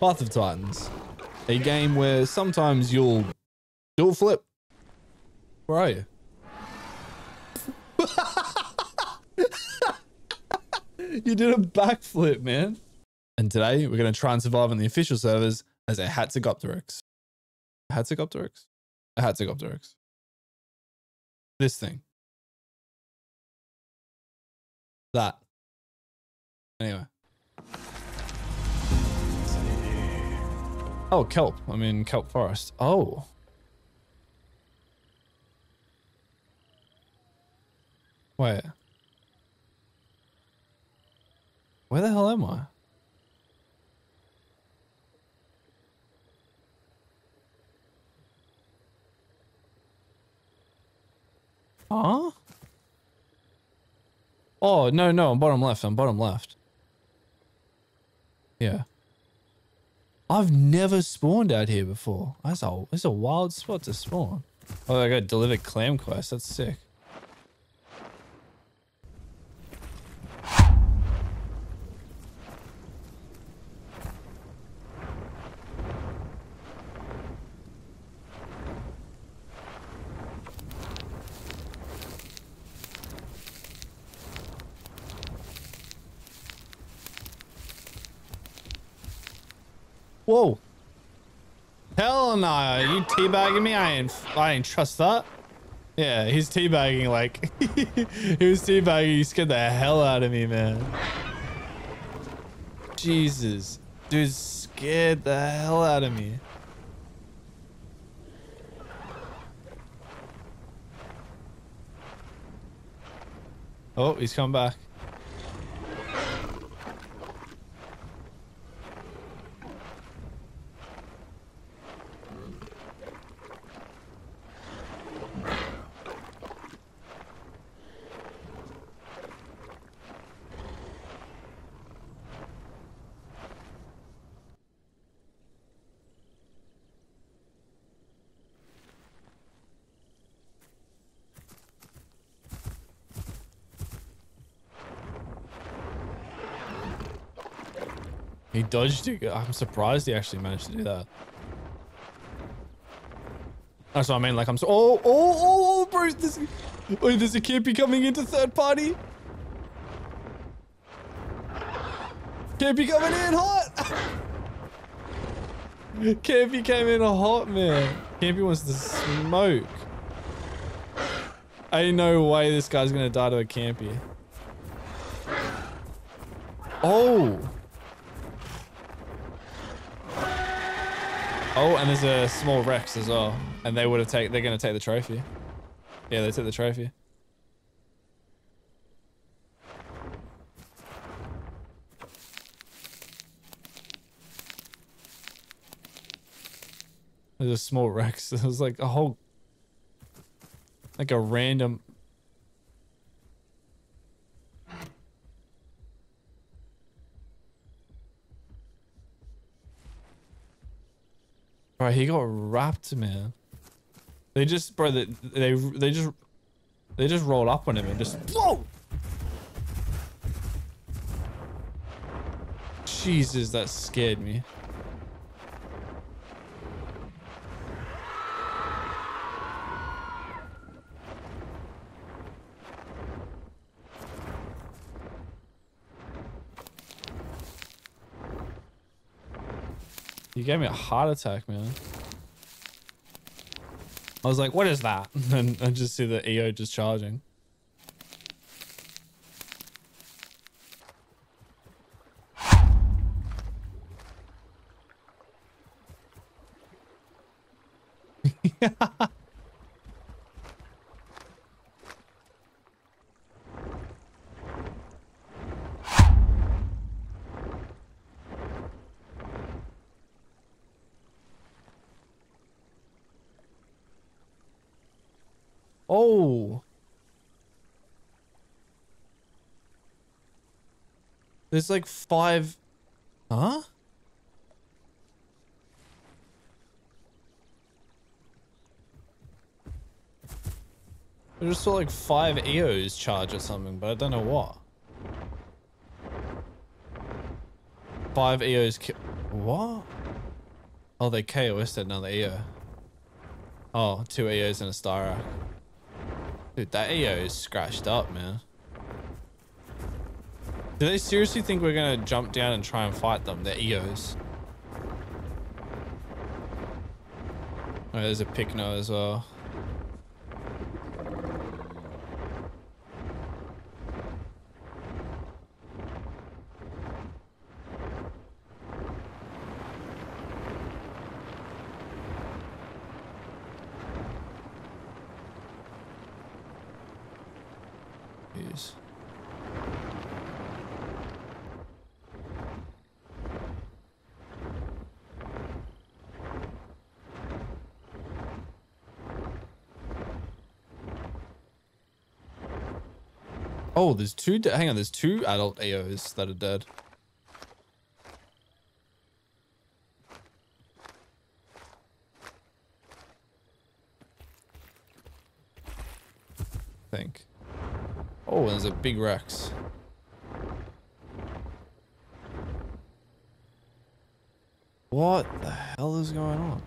Path of Titans. A game where sometimes you'll dual flip. Where are you? you did a backflip, man. And today we're going to try and survive on the official servers as a Hatzegopteryx. Hatzegopteryx? A Hatzegopteryx. This thing. That. Anyway. Oh, kelp. I'm in kelp forest. Oh. Wait. Where the hell am I? Huh? Oh, no, no, I'm bottom left. I'm bottom left. Yeah. I've never spawned out here before. That's a, that's a wild spot to spawn. Oh, I got delivered clam quest. That's sick. Whoa. Hell no. You teabagging me? I ain't, I ain't trust that. Yeah, he's teabagging like... he was teabagging. He scared the hell out of me, man. Jesus. Dude scared the hell out of me. Oh, he's come back. He dodged it. I'm surprised he actually managed to do that. That's what I mean. Like I'm so. Oh, oh, oh, oh, bro. This, oh, there's a campy coming into third party. Campy coming in hot. Campy came in hot, man. Campy wants to smoke. Ain't no way this guy's gonna die to a Campy. Oh. Oh, and there's a small Rex as well. And they would have taken, they're going to take the trophy. Yeah, they took the trophy. There's a small Rex. Was like a whole, like a random. Bro, he got wrapped, man. They just, bro, they, they, they just, they just roll up on him and just, whoa! Jesus, that scared me. You gave me a heart attack, man. I was like, what is that? And I just see the EO just charging. Oh. There's like five. Huh? I just saw like five EOs charge or something, but I don't know what. Five EOs. What? Oh, they KOS'd another EO. Oh, two EOs and a Styrak. Dude, that EO is scratched up, man. Do they seriously think we're gonna jump down and try and fight them? They're EOs. Oh, there's a Pykno as well. Oh, there's two. Hang on, there's two adult AOs that are dead. I think. Oh, there's a big Rex. What the hell is going on?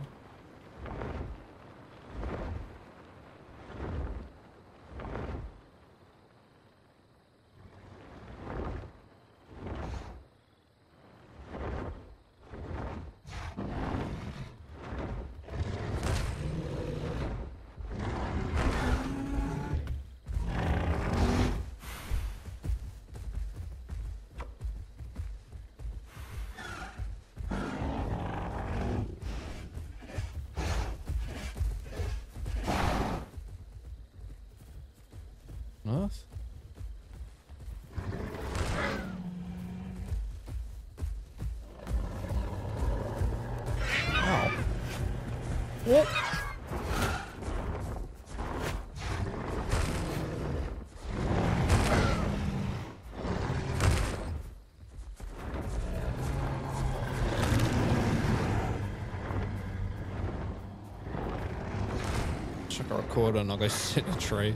Recorder and I'll go sit in a tree.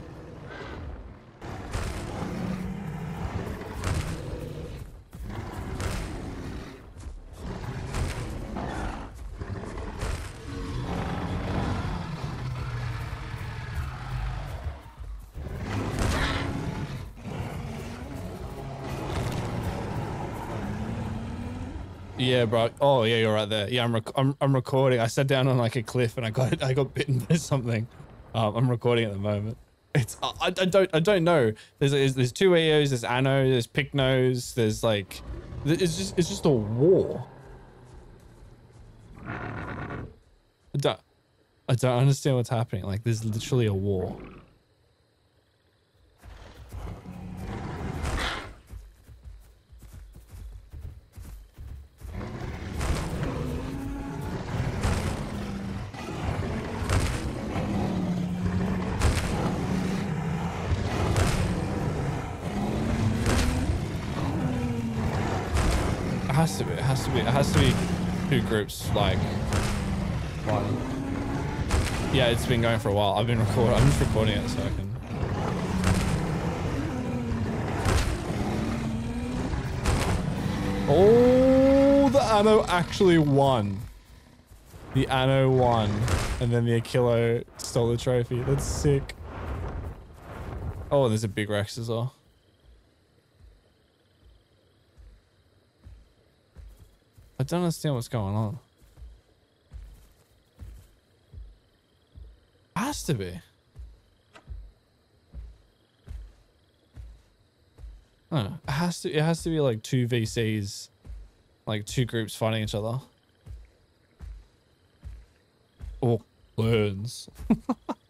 Yeah, bro. Oh, yeah, you're right there. Yeah, I'm, rec I'm I'm recording. I sat down on like a cliff and I got I got bitten by something. Um, I'm recording at the moment. It's I, I don't I don't know. There's there's two AOs. There's Anno. There's Pyknos. There's like it's just it's just a war. I don't I don't understand what's happening. Like there's literally a war. Has to be. It has to be. It has to be two groups. Like one. Yeah, it's been going for a while. I've been recording. I'm just recording it so I can. Oh, the Anno actually won. The Anno won, and then the Aquilo stole the trophy. That's sick. Oh, and there's a big Rex as well. I don't understand what's going on. Has to be. Huh. it has to. It has to be like two VCs, like two groups fighting each other. Or learns.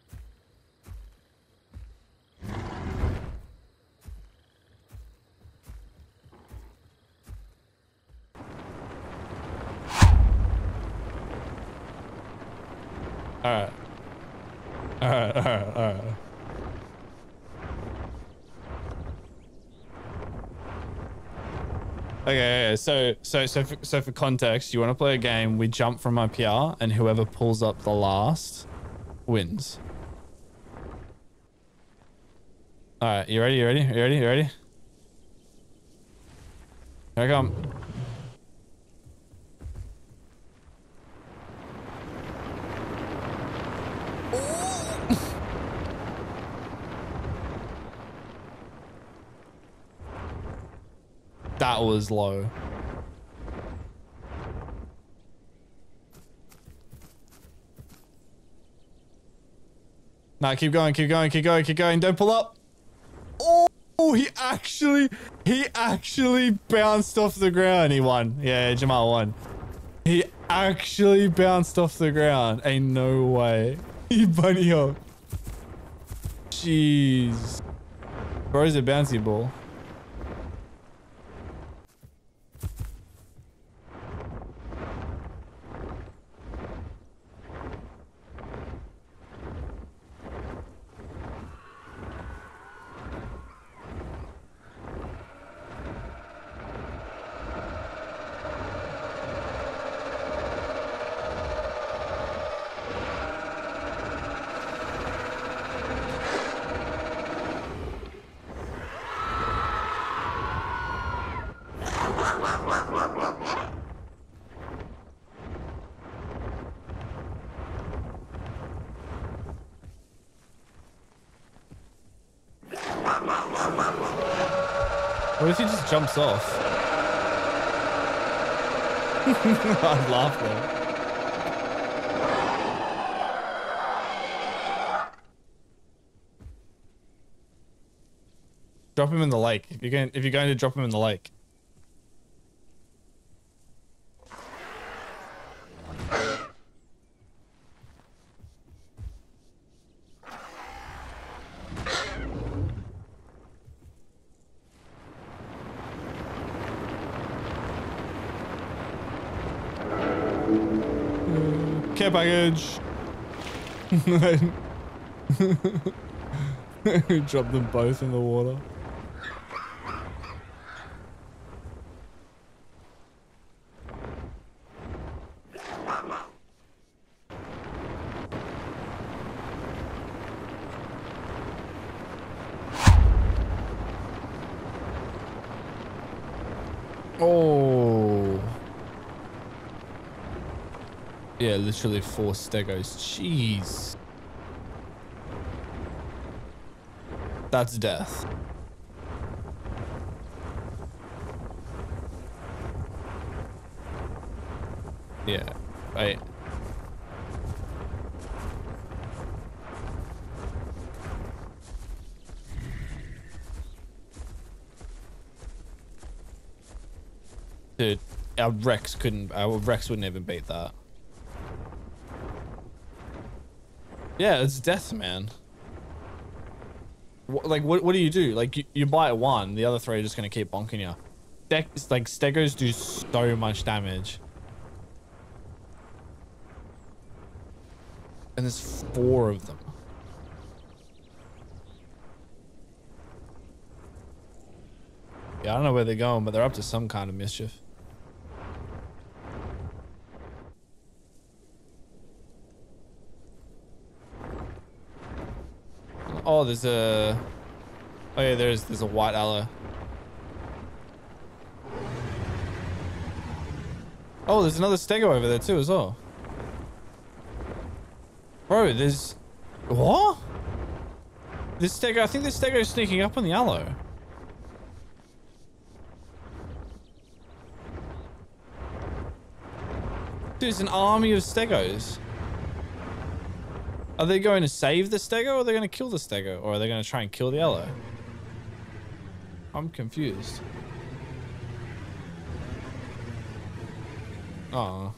Alright. Alright, alright, alright. Okay, so so so for, so for context, you want to play a game, we jump from up here, and whoever pulls up the last wins. All right, you ready? You ready? You ready? You ready? Here I come. Was low. Nah, keep going, keep going, keep going, keep going. Don't pull up. Oh, he actually, he actually bounced off the ground. He won. Yeah, Jamal won. He actually bounced off the ground. Ain't no way. He bunny hopped. Jeez. Bro's a bouncy ball. What if he just jumps off? I'd laugh though. Drop him in the lake. If you're going, if you're going to drop him in the lake. Package. Drop them both in the water. Yeah, literally four stegos. Jeez. That's death. Yeah, right. Dude, our Rex couldn't, our Rex wouldn't even beat that. Yeah, it's death, man. What, like, what, what do you do? Like, you, you buy one, the other three are just going to keep bonking you. Like, Stegos do so much damage. And there's four of them. Yeah, I don't know where they're going, but they're up to some kind of mischief. Oh, there's a... Oh yeah, there's there's a white Allo. Oh, there's another stego over there too as well. Bro, there's... What? This stego, I think this stego is sneaking up on the Allo. Dude, it's an army of stegos. Are they going to save the stego or are they going to kill the stego? Or are they going to try and kill the Allo? I'm confused. Oh.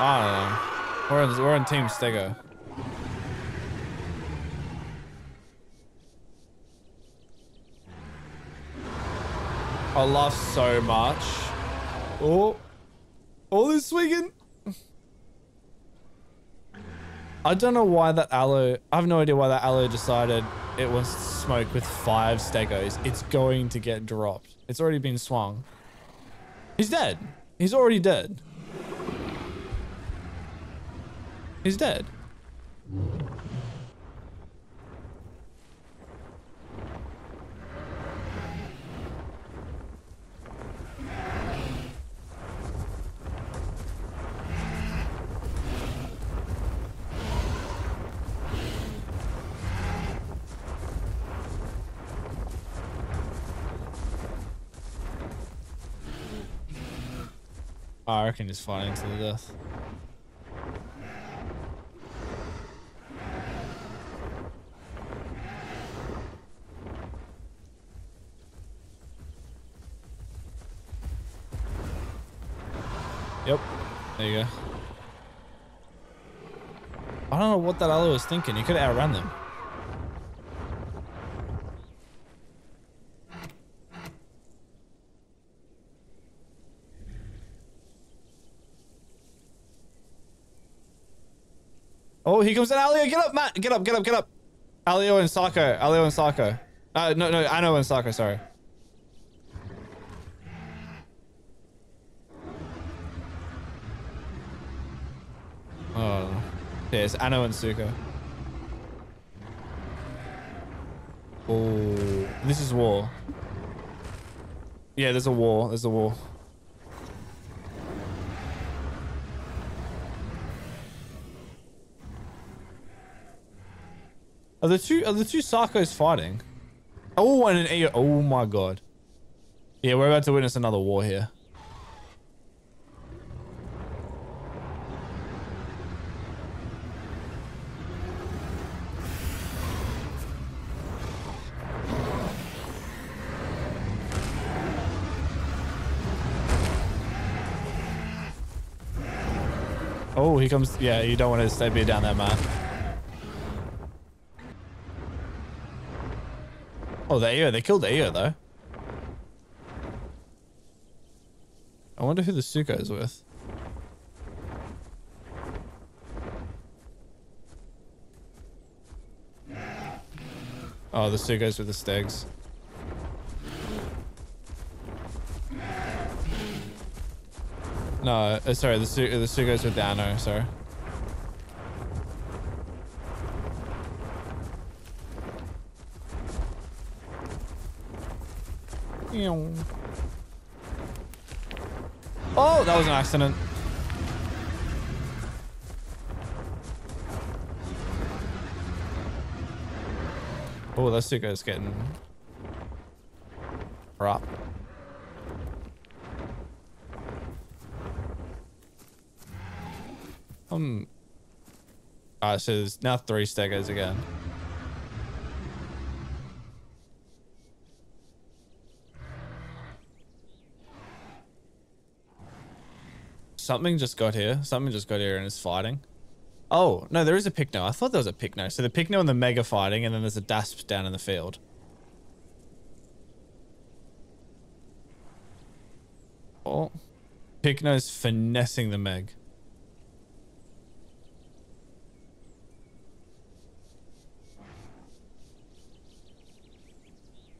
I don't know. We're in, we're in Team Stego. I laugh so much. Oh. All this swinging. I don't know why that Allo, I have no idea why that Allo decided it was smoke with five stegos. It's going to get dropped. It's already been swung. He's dead. He's already dead. He's dead. I reckon he's fighting to the death. Yep. There you go. I don't know what that other was thinking. He could have outrun them. Oh, here comes an Alio. Get up, Matt. Get up, get up, get up. Alio and Sako. Alio and Sako. Uh, no, no, Ano and Sako, sorry. Oh. Yeah, it's Ano and Suko. Oh, this is war. Yeah, there's a war. There's a war. Are the two are the two Sarkos fighting? Oh, and an A. Oh my god. Yeah, we're about to witness another war here. Oh, he comes. Yeah, you don't want to stay down there, man. Oh, the AO. They killed the though. I wonder who the Suko is with. Oh, the Suko's with the Stegs. No, uh, sorry, the, Su the Suko's with the Ano, sorry. Oh, that was an accident. Oh, that Suko's getting rough. Um. Ah, so now three Stegos again. Something just got here. Something just got here and is fighting. Oh, no, there is a Pykno. I thought there was a Pykno. So the Pykno and the Mega fighting, and then there's a Dasp down in the field. Oh. Pykno's finessing the Meg.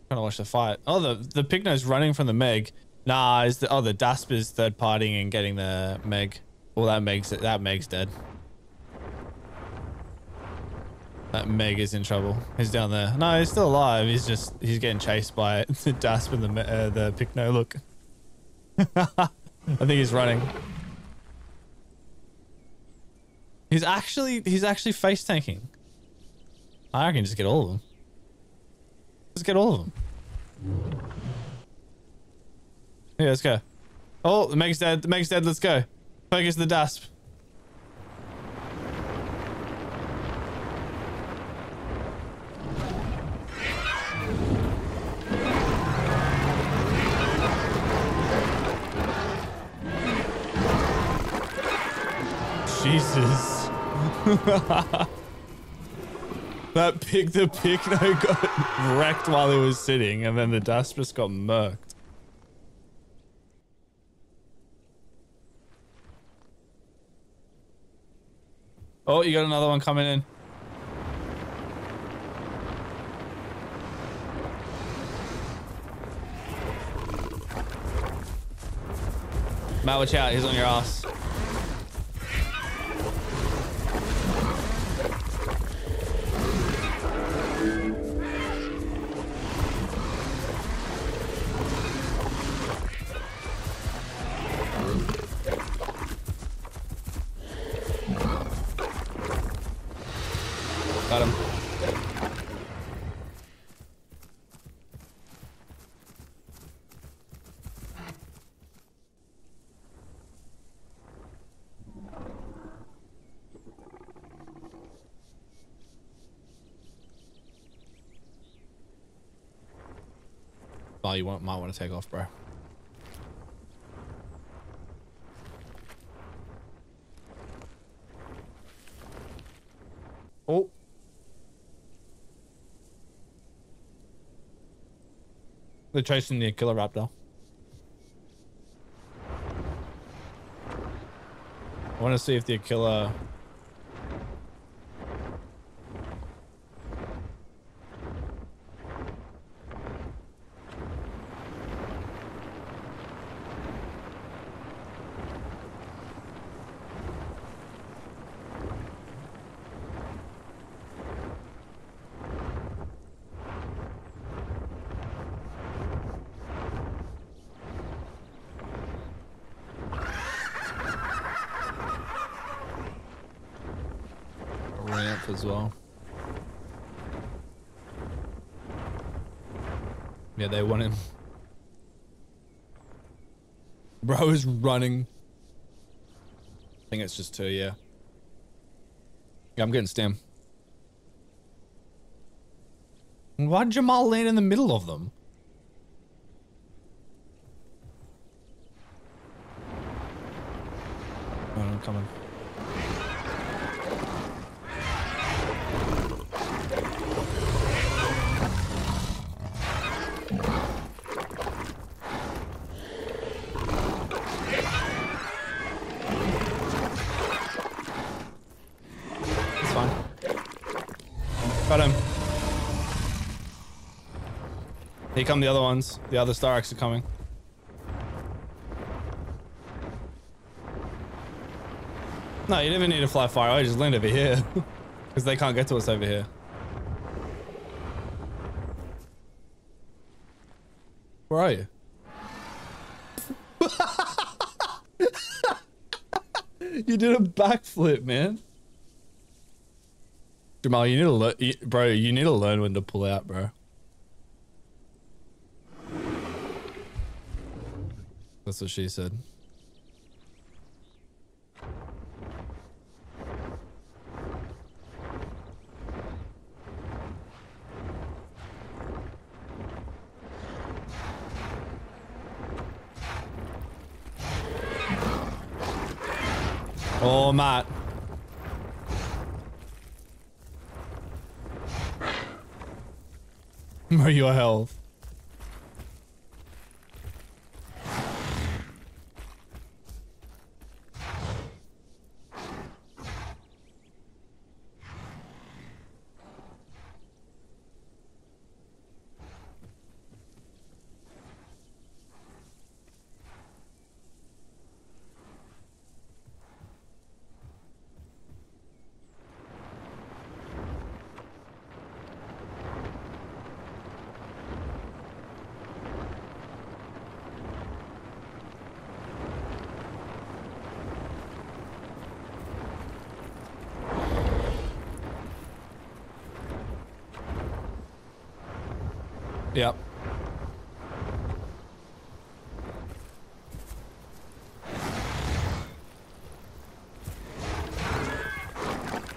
Trying to watch the fight. Oh, the, the Pykno's running from the Meg. Nah, is the oh the Dasper's third partying and getting the Meg. Well, that Meg's that Meg's dead. That Meg is in trouble. He's down there. No, he's still alive. He's just he's getting chased by the Dasp and the uh, the Pykno. Look, I think he's running. He's actually he's actually face tanking. I can just get all of them. Let's get all of them. Yeah, let's go. Oh, the Meg's dead. The Meg's dead. Let's go. Focus the Dasp. Jesus. that pig, the Pykno got wrecked while he was sitting, and then the Dasp just got murked. Oh, you got another one coming in. Matt, watch out. He's on your ass. Oh, you want, might want to take off, bro. Oh. They're chasing the killer raptor. I want to see if the killer ramp as well. Yeah, they want him. Bro is running. I think it's just two, yeah. Yeah, I'm getting stem. Why'd Jamal land in the middle of them? Oh, I'm coming. Come the other ones. The other Starks are coming. No, you never need to fly far away. Just land over here. Because they can't get to us over here. Where are you? you did a backflip, man. Jamal, you need to learn, bro. You need to learn when to pull out, bro. That's what she said. Oh, Matt. Your health. Yep.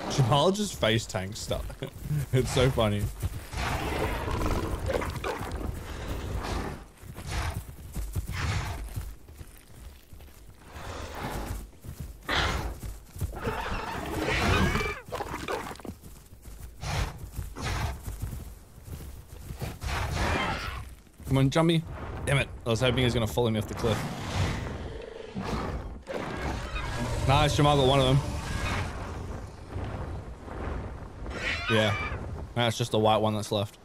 Jamal just face tank stuff. it's so funny. Come on, Jumpy. Damn it. I was hoping he was going to follow me off the cliff. Nice, Jamal got one of them. Yeah. Now it's just the white one that's left.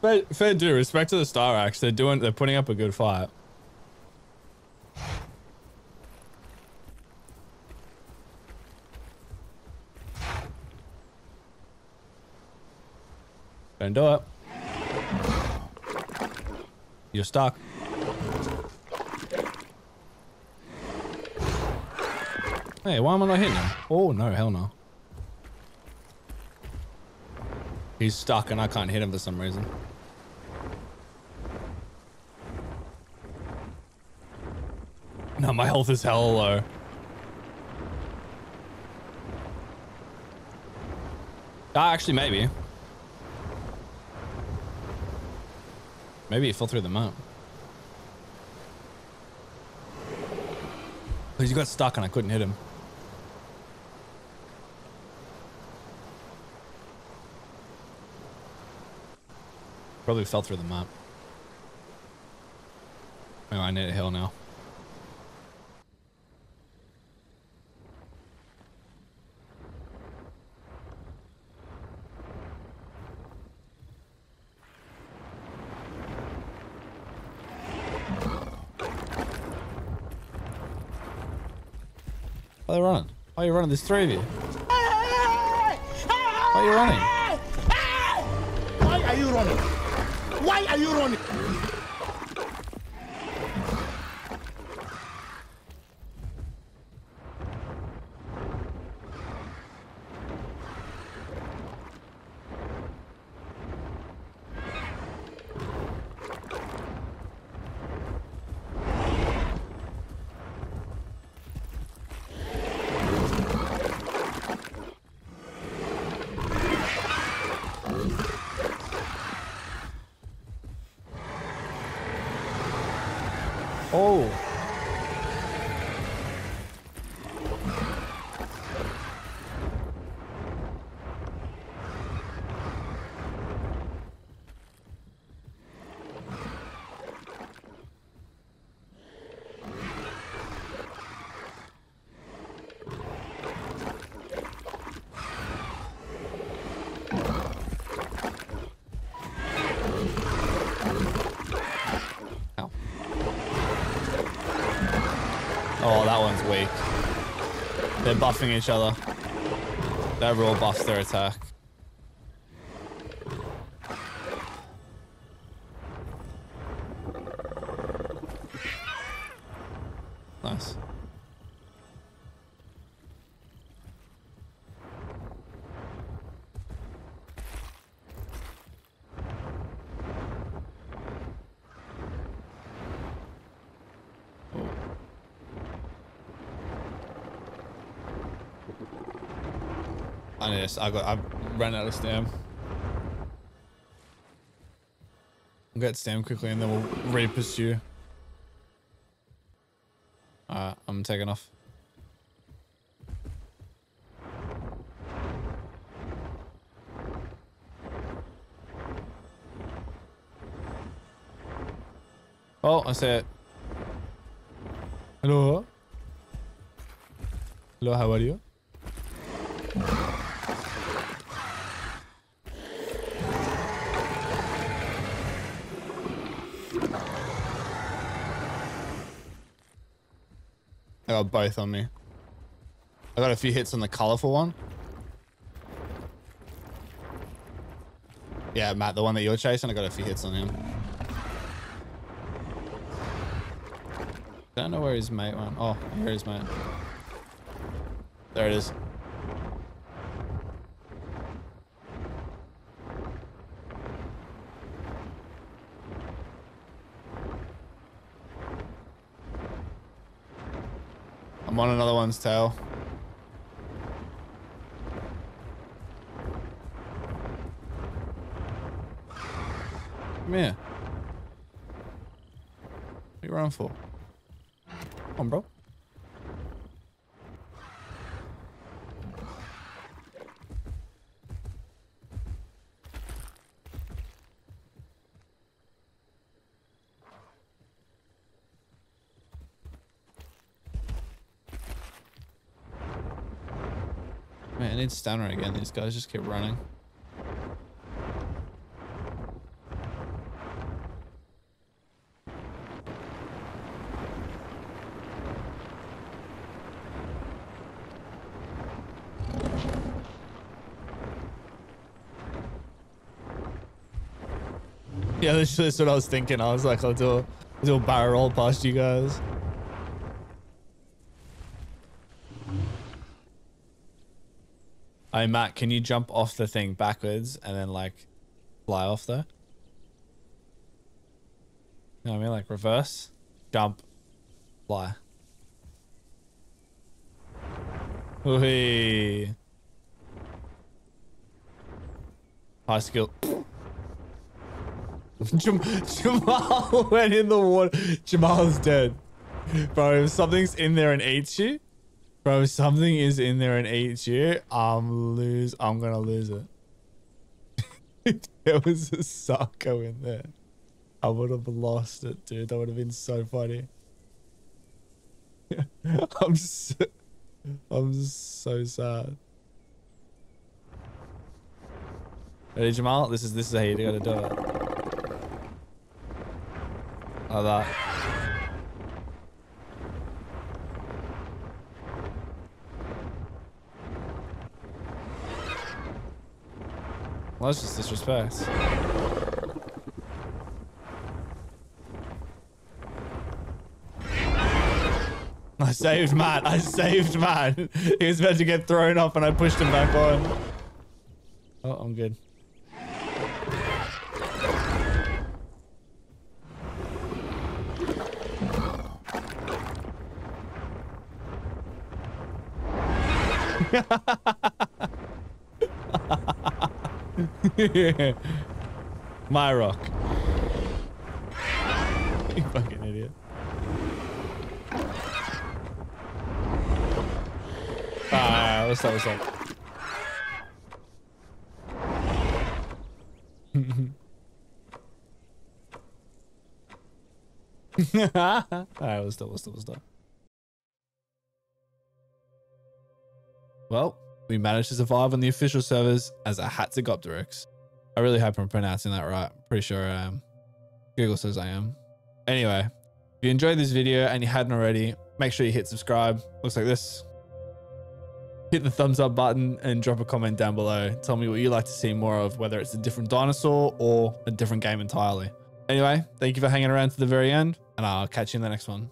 Fair, fair due respect to the Styraks. They're doing, they're putting up a good fight. Do it. You're stuck. Hey, why am I not hitting him? Oh, no, hell no. He's stuck and I can't hit him for some reason. No, my health is hell low. Ah, actually, maybe. Maybe he fell through the map. Because he got stuck and I couldn't hit him. Probably fell through the map. Oh, I need a hill now. Why are they running? There's three of you. Why are you running? Why are you running? Why are you running? Buffing each other. That roll buffs their attack. Nice. I need I got, I ran out of stam. I'll get stam quickly and then we'll re-pursue. Alright, I'm taking off. Oh, I see it. Hello? Hello, how are you? I got both on me. I got a few hits on the colorful one. Yeah, Matt, the one that you're chasing, I got a few hits on him. Don't know where his mate went. Oh, here his mate. There it is. Come here. What are you running for? Come on, bro. Man, I need stamina again. These guys just keep running. Yeah, that's what I was thinking. I was like, I'll do a, I'll do a barrel past you guys. Hey Matt, can you jump off the thing backwards and then like fly off there? You know what I mean? Like reverse, jump, fly. Whee. High skill. Jam- Jamal went in the water. Jamal's dead. Bro, if something's in there and eats you, bro, if something is in there and eats you, I'm lose. I'm gonna lose it. there was a Sarco in there. I would have lost it, dude. That would have been so funny. I'm so, I'm so sad. Ready, Jamal? This is this is how you gotta do it. Like that. Well, that's just disrespect. I saved Matt. I saved Matt. He was about to get thrown off and I pushed him back on. Oh, I'm good. My rock. you fucking idiot. Ah, what's that? What's that? Alright, let's do let's do let's do Well, we managed to survive on the official servers as a Hatzegopteryx. I really hope I'm pronouncing that right. Pretty sure I am. Google says I am. Anyway, if you enjoyed this video and you hadn't already, make sure you hit subscribe. Looks like this. Hit the thumbs up button and drop a comment down below. Tell me what you'd like to see more of, whether it's a different dinosaur or a different game entirely. Anyway, thank you for hanging around to the very end, and I'll catch you in the next one.